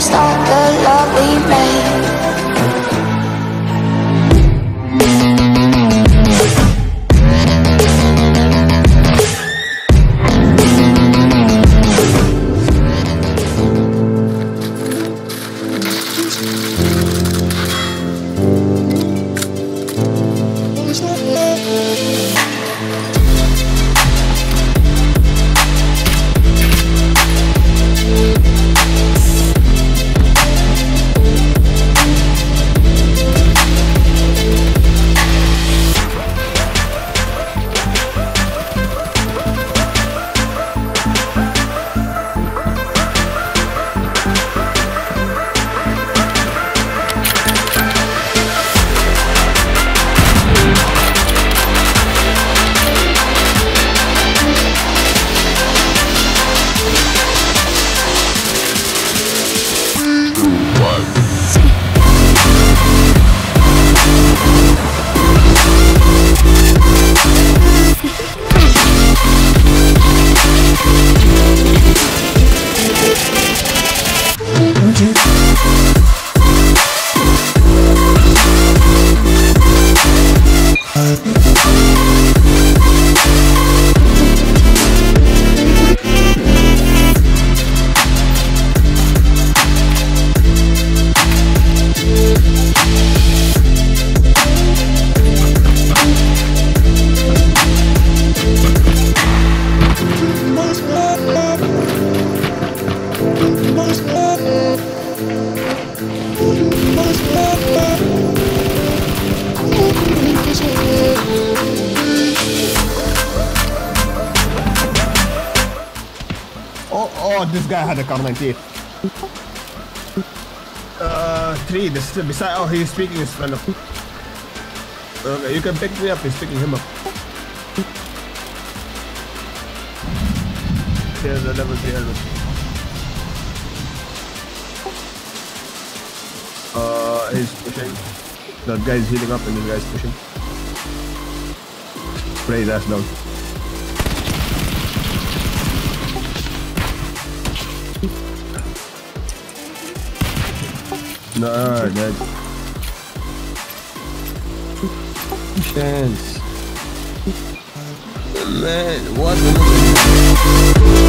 start the love we made. Oh, oh, this guy had a Kar98. Uh, three. This is beside. Oh, he's speaking his friend. Okay, you can pick me up. He's picking him up. Here's the level three helmet. Uh, he's pushing. That guy's healing up and this guy's pushing. Spray his ass. No, dead. Chance. Man, what?